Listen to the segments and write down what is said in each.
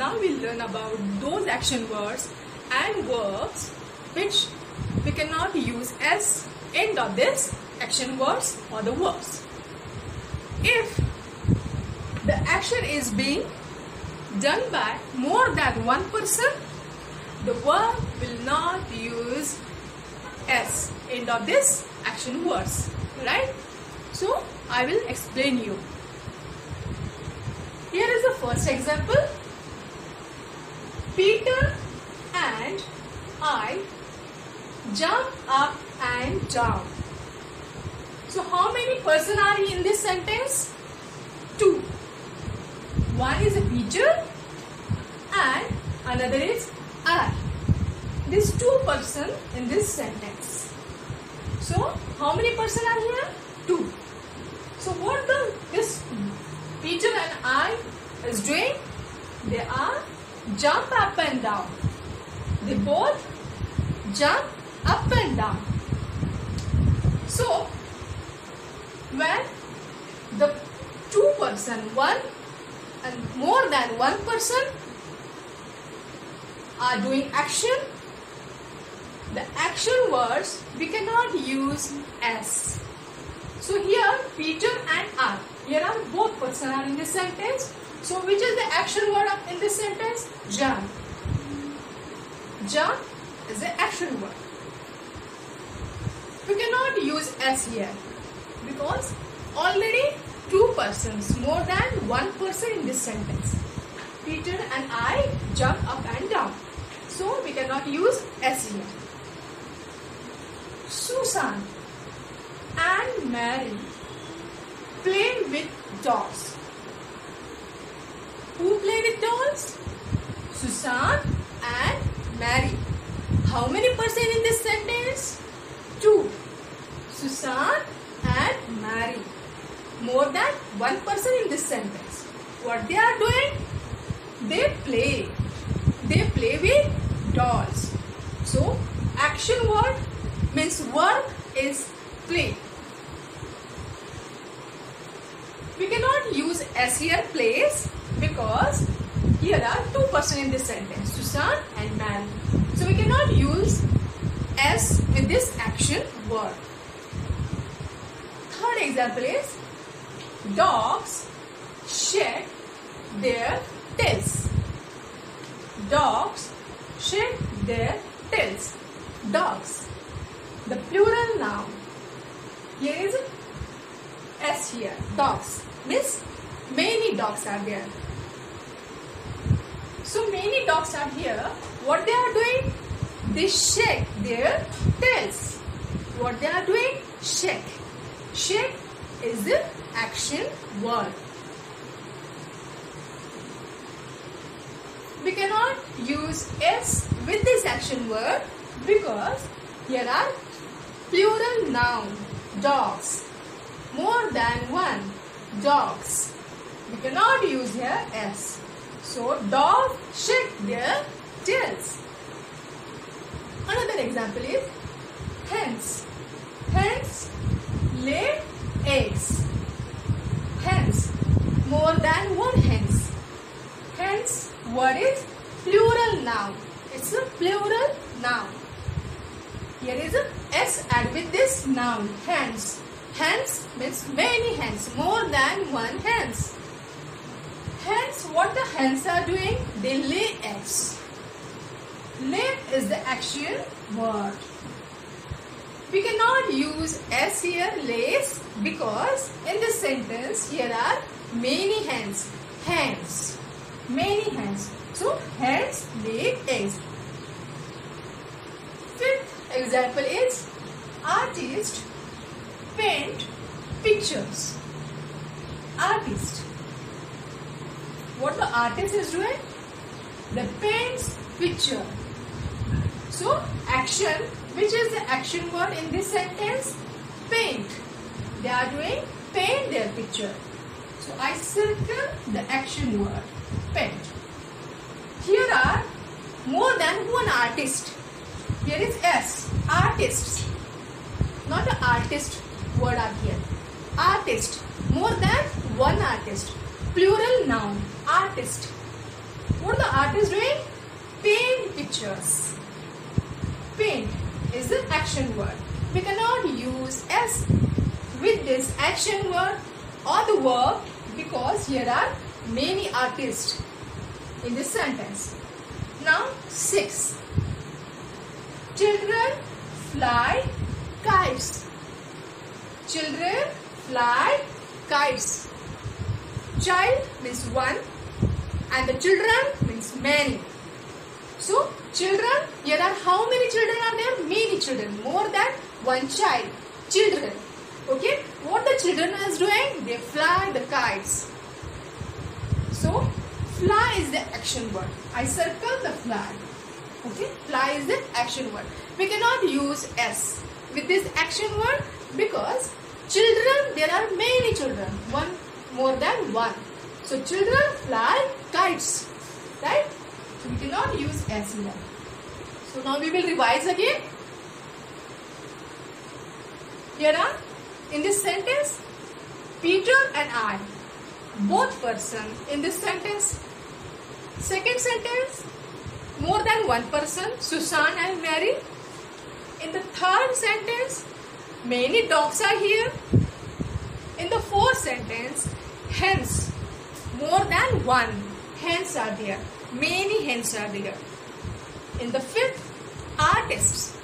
now we'll learn about those action words and verbs which we cannot use as end of this action words or the verbs. If the action is being done by more than one person, the verb will not use s end of this action words, right? So I will explain you. Here is the first example. Peter and I jump up and down. So how many person are in this sentence? Two. One is a Peter and another is I. These two person in this sentence. So how many person are here? Two. So what the this Peter and I is doing? They are jump up and down. They both jump up and down. So when the two person, one and more than one person are doing action, the action words we cannot use s. So here Peter and I. Here are both person are in this sentence. So which is the action word in this sentence? Jump. Jump is the action word. We cannot use s here because already two persons, more than one person in this sentence. Peter and I jump up and down. So we cannot use s here. Susan and Mary play with dolls. Who play with dolls? Susan and Mary. How many person in this sentence? Two. Susan and Mary. More than one person in this sentence. What they are doing? They play. They play with dolls. So, action word means verb is play. Use s here place because here are two person in this sentence, Susan and Mary. So we cannot use s in this action word. Third example is dogs shed their tails. Dogs shed their tails. Dogs. The plural noun. Here is S here. Dogs. Means many dogs are there. So many dogs are here. What they are doing? They shake their tails. What they are doing? Shake. Shake is the action word. We cannot use S with this action word because here are plural noun dogs more than one dogs. We cannot use here s. So dogs shake their tails. Another example is hens. Hens lay eggs. Hens more than one hens. Hens what is plural noun. It's a plural noun. Here is a s add with this noun hens hens means many hens more than one hens Hence, what the hens are doing? They lay eggs. Lay is the action word. We cannot use s here lays because in this sentence here are many hens hens many hens so hens lay eggs. Fifth example is artist paint pictures. Artist. What the artist is doing? The paints picture. So action which is the action word in this sentence? Paint. They are doing paint their picture. So i circle the action word paint. Here are more than one artist. Here is s artists not the artist word are here artist more than one artist plural noun artist What the artist doing? Paint pictures. Paint is the action word. We cannot use S with this action word or the verb because here are many artists in this sentence. Now 6. Children fly kites. Children fly kites. Child means one and the children means many. So children, here are how many children are there? Many children, more than one child. Children. Okay, what the children is doing? They fly the kites. So fly is the action word. I circle the fly. Okay, fly is the action word. We cannot use S with this action word because children, there are many children, one more than one. So children fly kites, right? So we cannot use S here. So now we will revise again. Here are in this sentence, Peter and I, both person in this sentence. Second sentence, more than one person, Susan and Mary. In the third sentence, many dogs are here. In the fourth sentence, hens, more than one hens are there. Many hens are there. In the fifth, artists,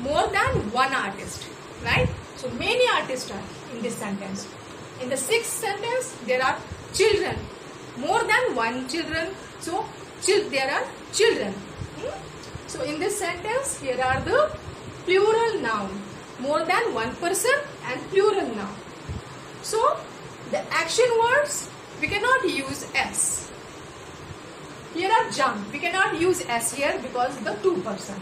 more than one artist, right? So many artists are in this sentence. In the sixth sentence, there are children, more than one children. So there are children. Hmm? So in this sentence, here are the plural noun, more than one person and plural noun. So the action words we cannot use S. Here are jump. We cannot use S here because the two person.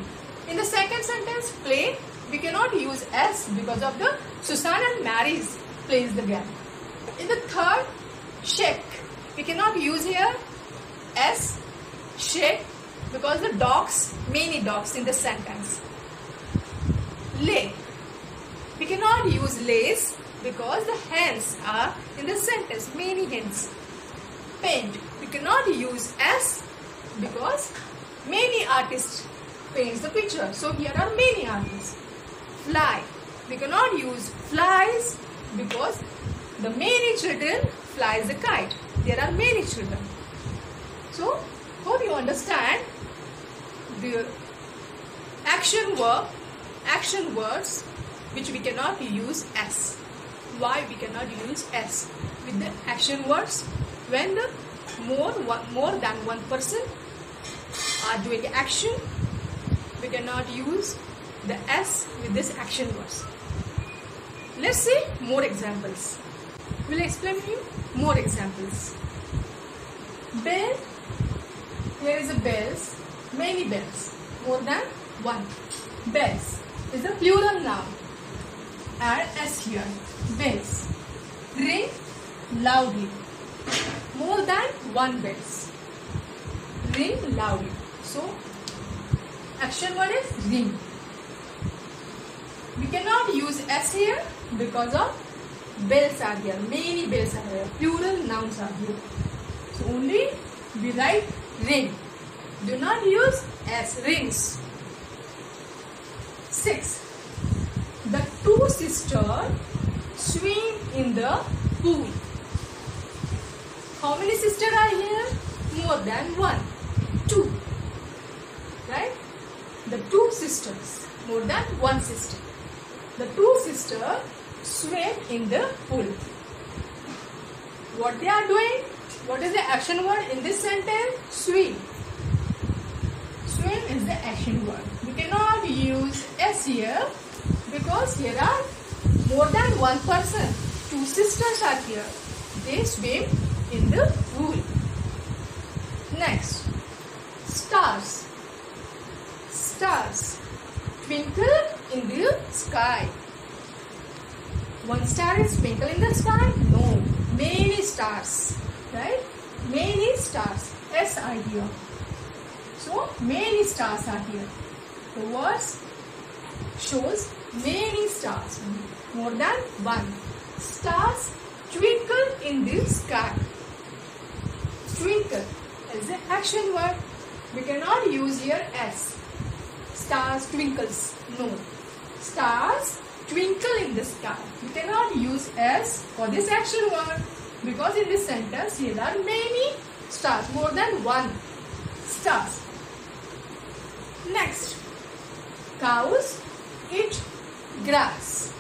In the second sentence play we cannot use S because of the Susan and Mary's plays the game. In the third shake we cannot use here S shake because the dogs many dogs in the sentence. Lay we cannot use lace because the hens are in the sentence, many hens. Paint, we cannot use S because many artists paints the picture. So here are many artists. Fly, we cannot use flies because the many children flies the kite. There are many children. So, hope you understand the action verb, action words which we cannot use S why we cannot use s with the action words when the more more than one person are doing action we cannot use the s with this action words. Let's see more examples. We'll explain to you more examples. Bell. Here is a bells? Many bells. More than one. Bells is a plural noun add s here bells. Ring loudly. More than one bells. Ring loudly. So, action word is ring. We cannot use S here because of bells are here. Many bells are here. Plural nouns are here. So, only we write ring. Do not use S. Rings. 6. Two sisters swim in the pool. How many sisters are here? More than one. Two. Right? The two sisters. More than one sister. The two sisters swim in the pool. What they are doing? What is the action word in this sentence? Swim. Swim is the action word. We cannot use S here because here are more than one person. Two sisters are here. They swim in the pool. Next, stars. Stars twinkle in the sky. One star is twinkle in the sky? No. Many stars. Right? Many stars. S here. So, many stars are here. The words shows many stars. More than one. Stars twinkle in the sky. Twinkle. is the action word. We cannot use here S. Stars twinkles. No. Stars twinkle in the sky. We cannot use S for this action word because in this sentence here are many stars, more than one stars. Next, cows eat grass.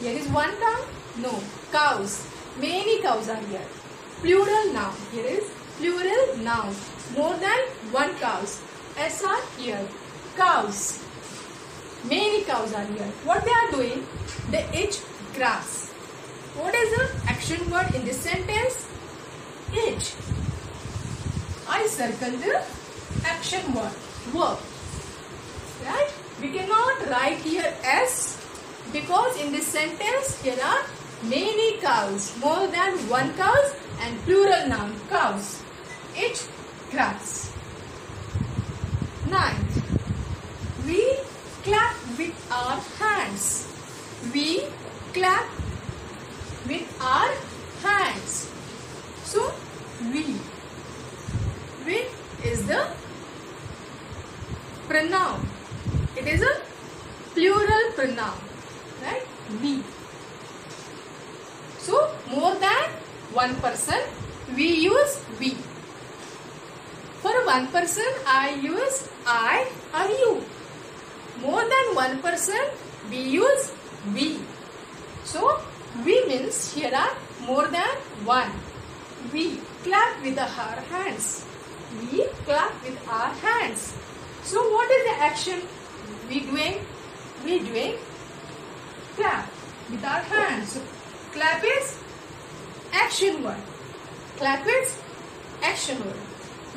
Here is one cow? No, cows. Many cows are here. Plural noun. Here is plural noun. More than one cows. S are here. Cows. Many cows are here. What they are doing? They eat grass. What is the action word in this sentence? Eat. I circle the action word. Verb. Right? We cannot write here S because in this sentence there are many cows, more than one cows and plural noun cows. Eat grass. Ninth, we clap with our hands. We clap with our hands. So, we. We is the pronoun. It is a plural pronoun right? We. So, more than one person, we use we. For one person, I use I or you. More than one person, we use we. So, we means here are more than one. We clap with our hands. We clap with our hands. So, what is the action we doing? We doing clap with our hands. Clap is action word. Clap is action word.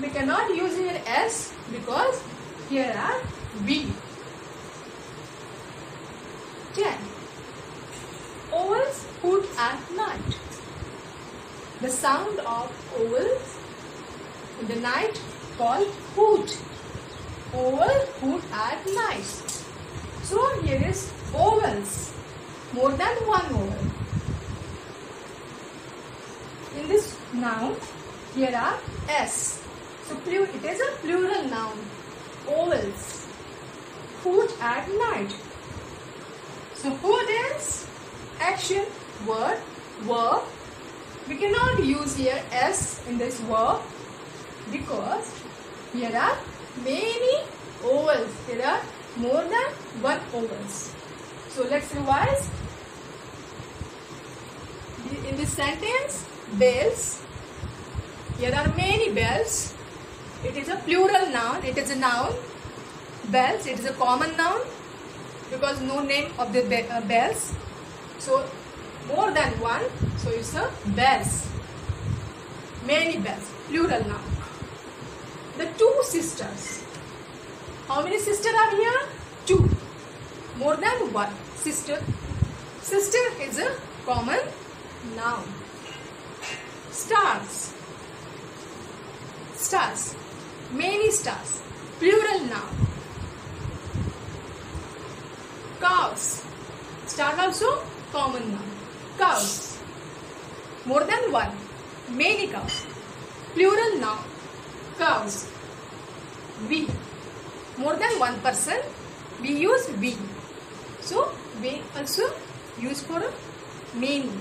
We cannot use here S because here are we. 10. Owls hoot at night. The sound of owls in the night called hoot. Owl hoot at night. So here is owls more than one vowel. In this noun, here are S. So it is a plural noun. Owls. Hoot at night. So hoot is action, word, verb. We cannot use here S in this verb because here are many ovals. There are more than one ovals. So let's revise. In this sentence, bells. Here are many bells. It is a plural noun. It is a noun. Bells. It is a common noun because no name of the be uh, bells. So more than one. So it's a bells. Many bells. Plural noun. The two sisters. How many sisters are here? Two more than one sister. Sister is a common noun. Stars. Stars. Many stars. Plural noun. Cows. Star also common noun. Cows. More than one. Many cows. Plural noun. Cows. We. More than one person. We use we. So we also use for many.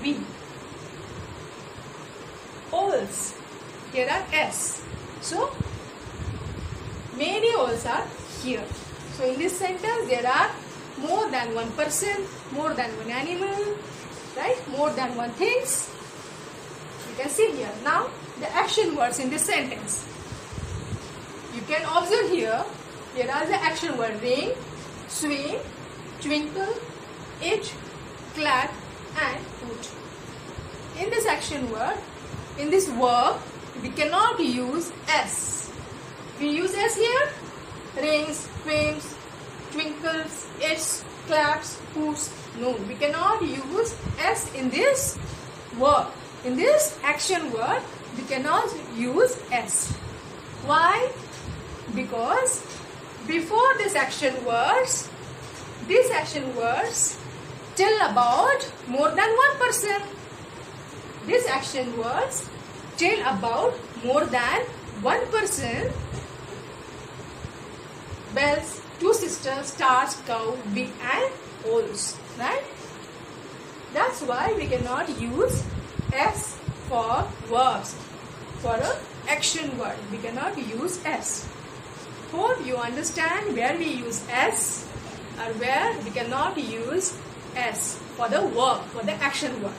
We. Owls. Here are S. So many owls are here. So in this sentence there are more than one person, more than one animal, right? More than one things. You can see here. Now the action words in this sentence. You can observe here. Here are the action word rain, swim, twinkle, itch, clap and hoot. In this action word, in this verb, we cannot use S. We use S here. Rings, swims, twinkles, itches, claps, hoots. No, we cannot use S in this verb. In this action word, we cannot use S. Why? Because before this action words, these action words tell about more than one person. These action words tell about more than one person. Bells, two sisters, stars, cow, big and owls. Right? That's why we cannot use S for verbs. For a action word, we cannot use S. Hope you understand where we use S or where we cannot use S for the verb, for the action word.